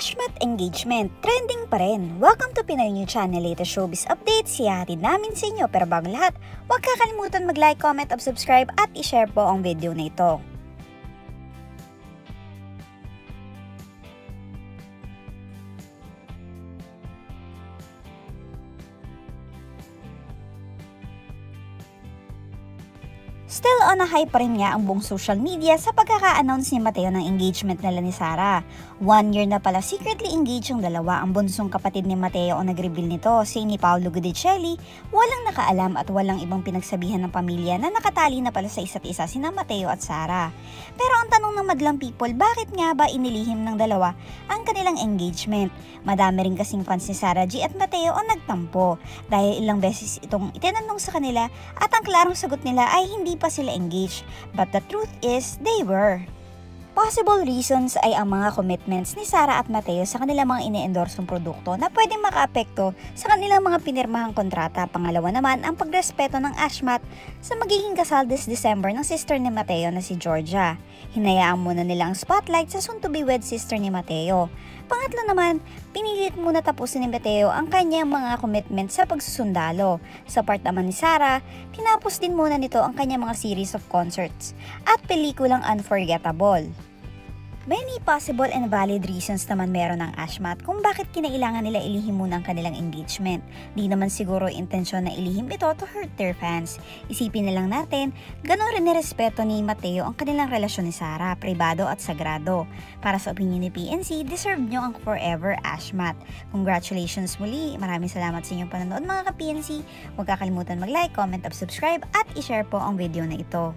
Ashmat engagement, trending pa rin. Welcome to Pinoy New Channel latest showbiz updates. Siyahatid namin sa inyo pero bago lahat, huwag kakalimutan mag-like, comment, at subscribe at i-share po ang video na ito. Still on a high pa rin nga ang buong social media sa pagkaka-announce ni Mateo ng engagement nila ni Sarah. One year na pala secretly engaged ang dalawa. Ang bunsong kapatid ni Mateo ang nag-reveal nito, si ni Paolo Gudicelli, walang nakaalam at walang ibang pinagsabihan ng pamilya na nakatali na pala sa isa't isa sina Mateo at Sarah. Pero ang tanong ng madlang people, bakit nga ba inilihim ng dalawa ang kanilang engagement? Madami rin kasing fans ni Sarah G at Mateo ang nagtampo dahil ilang beses itong itinanong sa kanila at ang klarong sagot nila ay hindi pa sila engaged, but the truth is, they were. Possible reasons ay ang mga commitments ni Sarah at Mateo sa kanilang mga ine-endorsong produkto na pwedeng makaapekto sa kanilang mga pinirmahang kontrata. Pangalawa naman, ang pagrespeto ng Ashmat sa magiging kasal this December ng sister ni Mateo na si Georgia. Hinayaan muna nila ang spotlight sa soon-to-be wed sister ni Mateo. Pangatlo naman, pinilit muna tapusin ni Mateo ang kanyang mga commitment sa pagsusundalo. Sa part naman ni Sarah, tinapos din muna nito ang kanyang mga series of concerts at pelikulang Unforgettable. Many possible and valid reasons naman meron ng Ashmat kung bakit kinailangan nila ilihim muna ang kanilang engagement. Di naman siguro intensyon na ilihim ito to hurt their fans. Isipin na lang natin, ganun rin nirespeto ni Mateo ang kanilang relasyon ni Sarah, pribado at sagrado. Para sa opinion ni PNC, deserve nyo ang forever Ashmat. Congratulations muli, maraming salamat sa inyong panonood mga ka-PNC. Huwag kakalimutan mag-like, comment, at subscribe at i-share po ang video na ito.